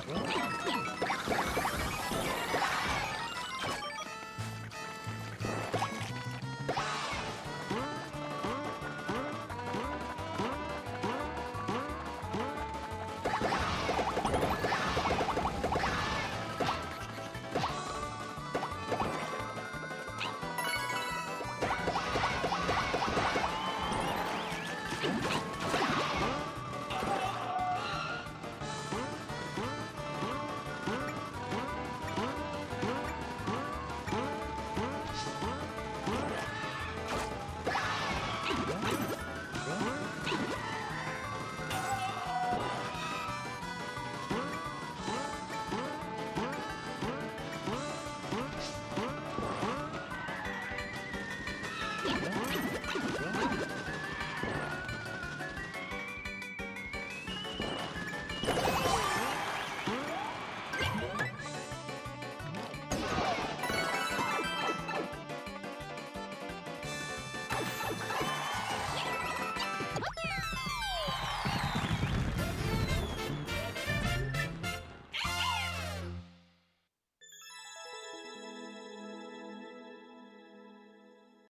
Huh?